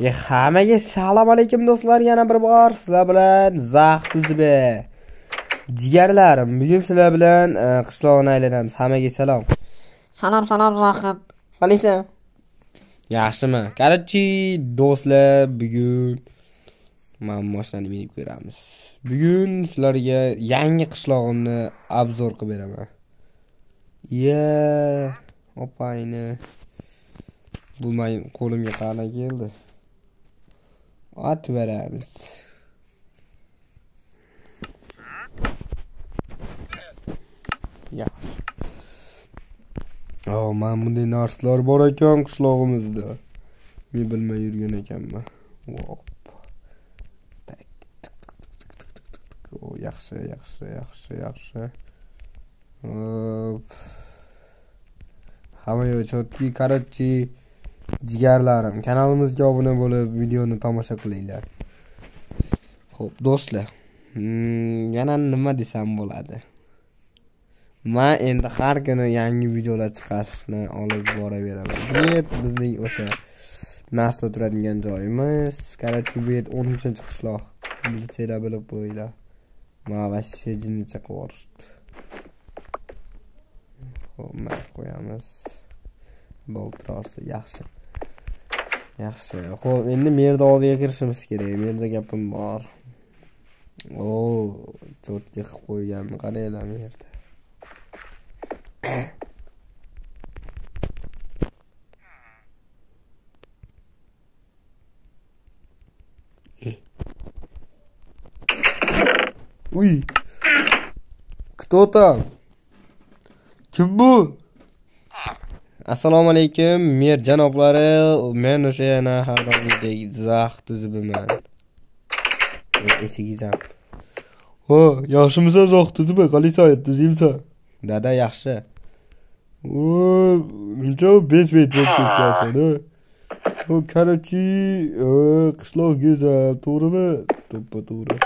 E, hammaga salom alaykum do'stlar. Yana bir bor sizlar bilan zax tuzbe. Jigarlarim bugun sizlar bilan e, qishloqni aylanamiz hammaga salom Salom salom Zohid. qalaysan yaxshimi? Короче do'stlar bugun man mashinani minib ko'ramiz. Bugun sizlarga yangi qishlog'imni obzor qilib beraman. Ye opayni bu mening qo'limga qana keldi ot beramiz yaxshi o mana bunday narsalar bor ekan qishlog'imizda men bilmay yurgan ekanman Vop. Tak, tik, yaxshi yaxshi yaxshi yaxshi Hop. yo'q, chotki короче jigarlarim kanalimizga obuna bo'lib videoni tomosha qilinglar. Ho'p do'stlar hmm, yana nima desam bo'ladi? Man endi har kuni yangi videolar chiqarishni olib boraveraman. Bu bizning o'sha nasda turadigan joyimiz. Короче bu yer o'n uchinchi qishloq bilsanglar bilib qo'yinglar. Man вообще jinnicha qilib yuborishibdi ho'p mana qo'yamiz. Boltirorsi yaxshi. Yaxshi. Ho'p endi bu yerda oldiga kirishimiz kerak. Bu yerda gapim bor. O cho'tka qilib qo'yganni qaranglar bu yerda eh. Uy. Кто там? Kim bu? Assalomu alaykum, mer janoblari. Men o'sha yana har doimgidek zax tuzibiman. E, Esigizam. Ho, yaxshimisan zax tuzibi? Qalaysan, tuzimsan? Dada yaxshi. O, muncha bez bet bo'lib ketgansan? O, короче, qishloq go'zal, to'g'rimi? To'ppa to'g'ri.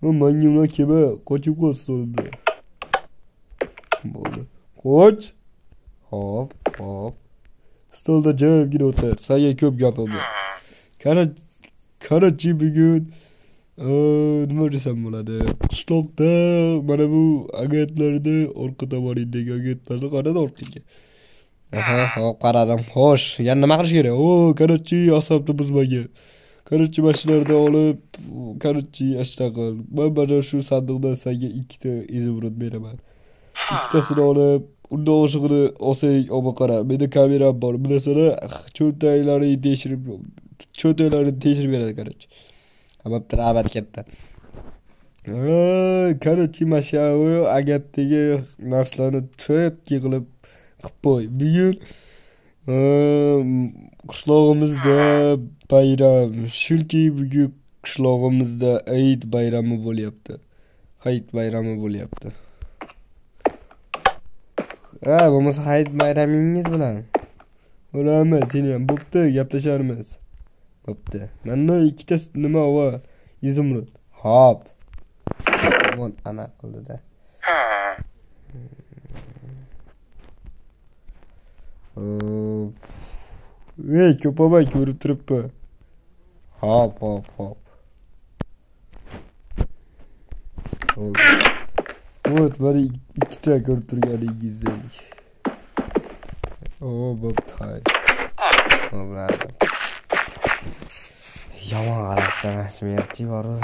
Manga kema qochib qolsin. Bo'ldi. Qoch. Hop, hop. Stolda jimgina o'tir. Senga ko'p gapim bor. Qara, qarachi bugun nima desam bo'ladi? Qishloqda mana bu agentlarni orqa tomonidagi agentlarni qaradi orqaga. Aha, hop qaradim. Xo'sh, yana nima qilish kerak? O, qarachi asabni buzmagan. Qarachi mashinalarni olib, qarachi ashta qil. Mana shu sandiqdan senga ikkita izumrud beraman. ikkitasini olib unda oshig'ini olsang olma qara meni kameram bor bu narsani cho'ntaklaringni tekshirib cho'ntaklaringni tekshirib beradi короче. Bo'pti rahmat katta короче mana shu agatdagi narsalarni четкий qilib qilib qo'y. Bugun qishlog'imizda bayram. Chunki bugun qishlog'imizda hayit bayrami bo'lyapti. Hayit bayrami bo'lyapti. Ha bo'lmasa hayit bayramingiz bilan. Rahmat seni ham bo'pti gaplasharmiz bo'pti. Mandan ikkita nima va izumrud hop yomon anaqa qildida ey ko'pamay ko'rib turibdi. Hop hop hop bo'ldi вот mana ikkita ko'rib turganingizdek o bo'pti bo'ladi yomon qarabsan smerchi boru.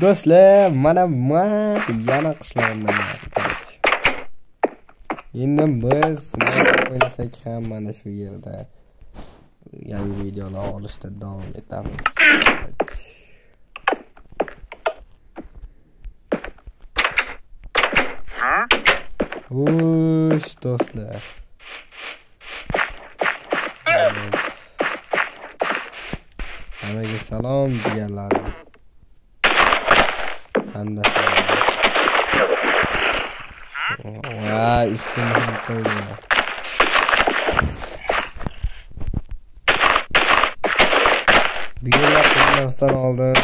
Do'stlar mana man yana qishlog'imdan endi biz o'ynasak ham mana shu yerda yangi videolar olishda davom etamiz. Xo'sh, do'stlar. Hammaga salom jigarlarim. Qanday Va, ustini ham qo'ydilar. Bugunlar qilmasdan oldin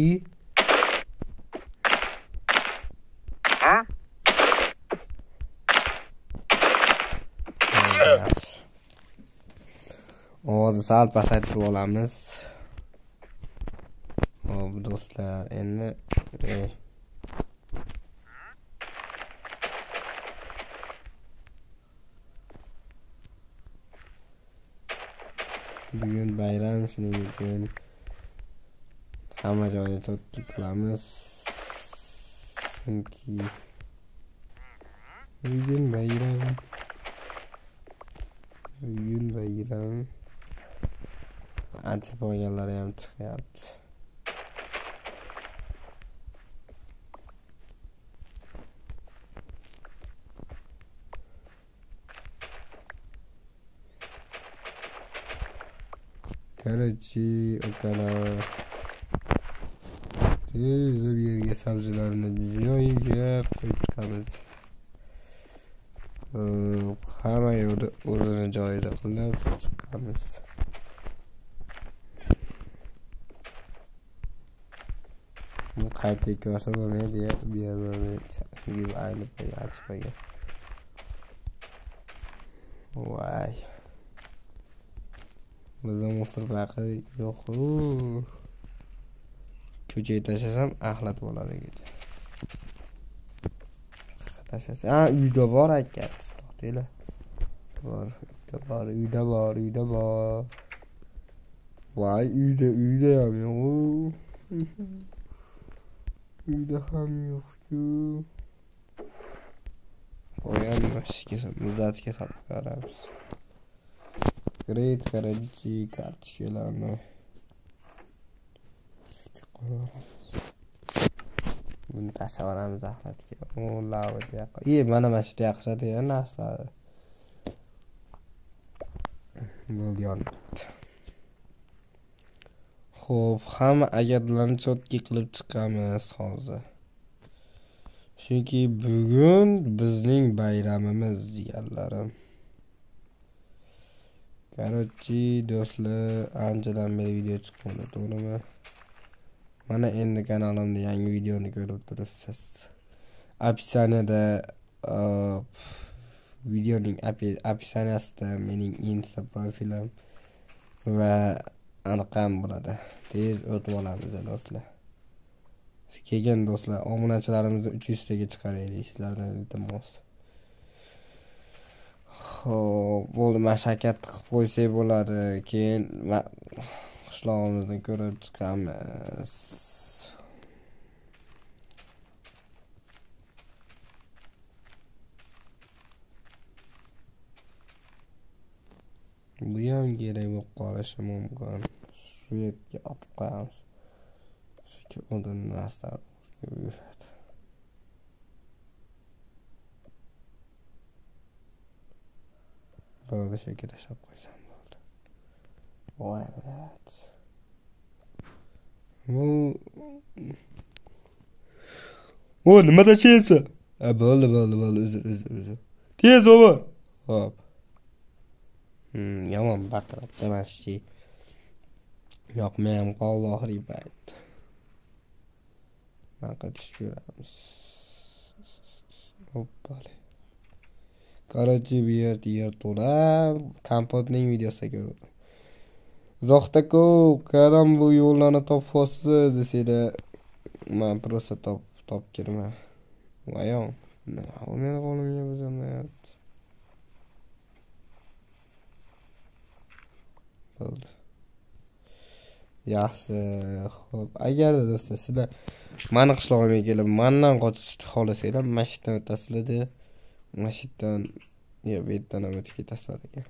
и... А? ovozni sal pasaytirib olamiz hop do'stlar endi bugun bayram shuning uchun hamma joyda chotki qilamiz chunki bugun bayram. Bugun bayram. Achib olganlari ham chiqyapti. Короче, ukalar tez bir yerga sabzilarni joyiga qo'yib chiqamiz hamma yo'lni o'zini joyida qilib chiqamiz. Bu qayta ikki bo'lmaydi ya bu yerda chunki achib qolgan voy. Bizda musor baqi yo'q. Ko'chaga tashlasam axlat bo'ladi tashlasa ha uyda bor aytyapti to'xtanglar bor uyda bor uyda bor uyda bor voy uyda uyda ham yo'q uyda ham yo'qku qo'yamiz muzlatga solib ko'ramiz Great Karachi kartochkalarni buni tashlab yuboramiz axlatga u e mana mana shu yerda yoqishadigan narsalar. Bo'ldi yonibdi ho'p hamma agatlarni chotki qilib chiqamiz hozir. Chunki bugun bizning bayramimiz jigarlarim Короче, do'stlar, anchadan beri video chiqmadi, to'g'rimi? Mana endi kanalimda yangi videoni ko'rib turibsiz. Описаниеda videoning описаниесida mening Insta profilim va anaqam bo'ladi. Tez o'tib olamiz do'stlar. Kelgan do'stlar, obunachilarimizni 300 taga chiqaraylik, sizlardan iltimos. Xo'p, bo'ldi mashaqqat qilib qo'ysak bo'ladi. Keyin qishlog'imizni ko'rib chiqamiz. Bu ham kerak bo'lib qolishi mumkin. Shu yerga olib qo'yamiz. Shu odam narsalar yuradi. bo'ldi shu yerga tashlab qo'ysam bo'ldi voy brat o nima tashlayapsan bo'ldi bo'ldi bo'ldi uzr uzr uzr tez bobur hop yomon baqirib emaschi yoqmay ham qoldi oxirgi paytda bunaqa tushib hoppali Короче, bu yer yerto'la kompotning videosida ko'rdim. Uzoqda-ku, bu yo'llarni topyapsiz desanglar, man просто top topkirma Voyon, nima u meni qo'limga buzilmayapti. Bo'ldi. Yaxshi, xo'p. Agarda do'stlar sizlar mani qishlog'imga kelib, mandan qochishni xohlasanglar, mashitdan o'tasizlar-da. mashitdan yo bu yerdan ham o'tib ketasizlar ekan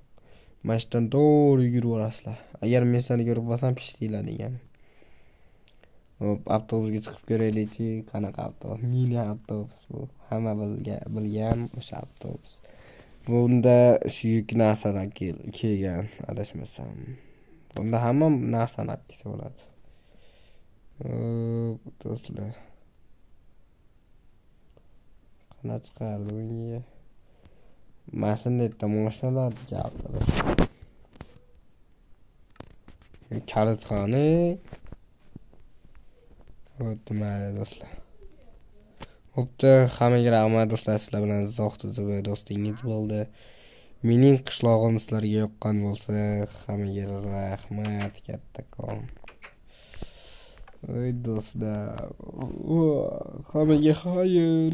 mashitdan to'g'ri yugurib agar men seni ko'rib qolsam pishdinglar degani. Hop avtobusga chiqib ko'raylikchi qanaqa avtobus? Mini avtobus bu. Hamma bilgan o'sha avtobus. Bunda shu yuk narsalar kelgan adashmasam. Bunda hamma narsani olib kelsa bo'ladi do'stlar. Qanaqa chiqardi bunga? Mashina tomoshalar gapirdi. Kalitxona bo'pti mayli do'stlar. Bo'pti hammaga rahmat do'stlar sizlar bilan zohid e, do'stingiz bo'ldi. Mening qishlog'im sizlarga yoqqan bo'lsa hammaga rahmat kattakon voy do'stlar hammaga xayr.